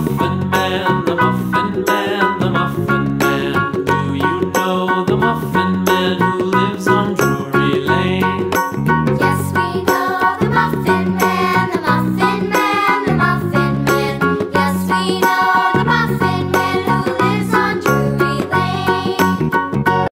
muffin man, the muffin